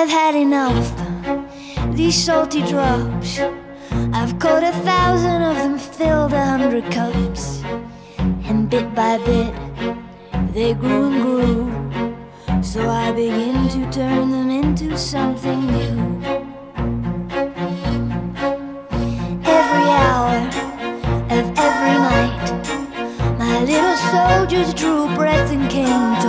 I've had enough. These salty drops. I've caught a thousand of them, filled a hundred cups. And bit by bit, they grew and grew. So I begin to turn them into something new. Every hour of every night, my little soldiers drew breath and came to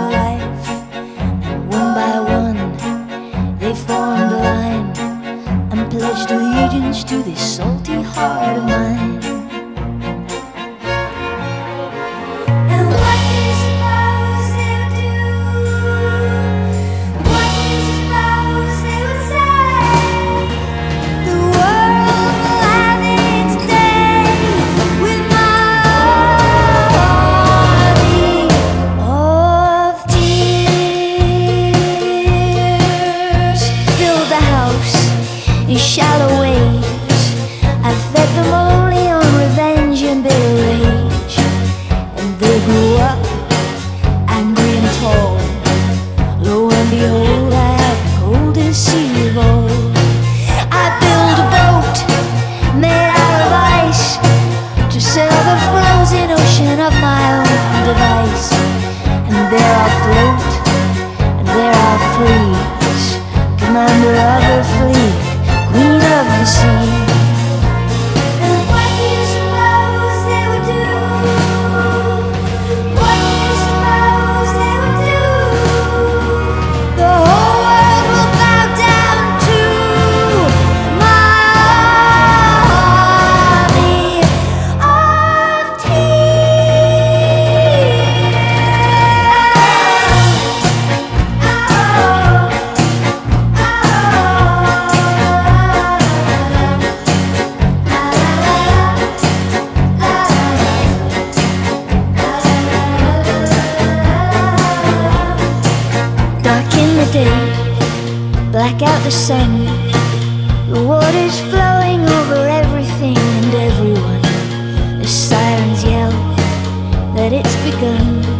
Allegiance to this salty heart of mine. day. Black out the sun. The water's flowing over everything and everyone. The sirens yell that it's begun.